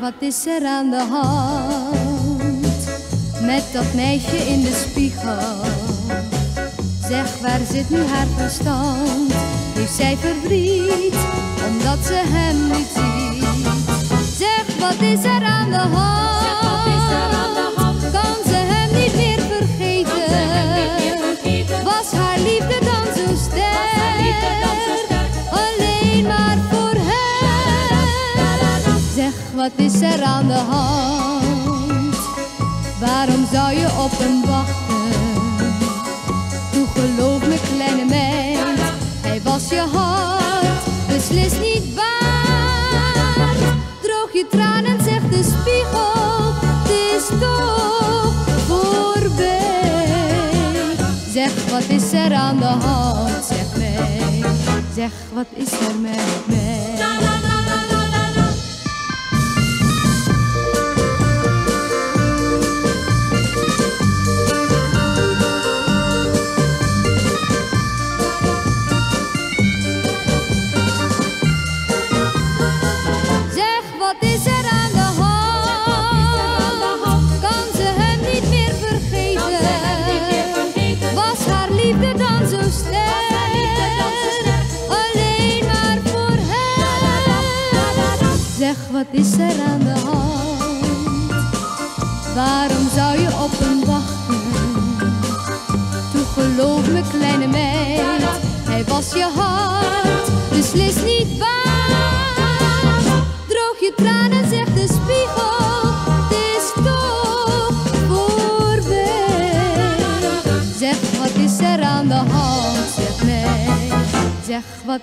wat is er aan de hand? Met dat meisje in de spiegel. Zeg, waar zit nu haar verstand? Heeft zij verdriet, omdat ze hem niet ziet? Zeg, wat is er aan de hand? Zeg, wat is er aan de hand? Kan ze hem niet meer vergeten? Kan ze hem niet meer vergeten? Was haar liefde wat is er aan de hand? Waarom zou je op hem wachten? Toe geloof me, kleine meid, hij was je hart beslist niet waard. Droog je tranen, zegt de spiegel, het is toch voorbij. Zeg, wat is er aan de hand? Zeg mij, zeg, wat is er met mij? Wat is er aan de hand? Waarom zou je op hem wachten? Toe geloof me, kleine meid, hij was je hart beslist niet waard. Droog je tranen, zegt de spiegel, het is toch voorbij. Zeg, wat is er aan de hand? Zeg mij,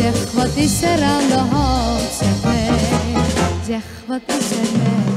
zeg, wat is er met mij? Wat is er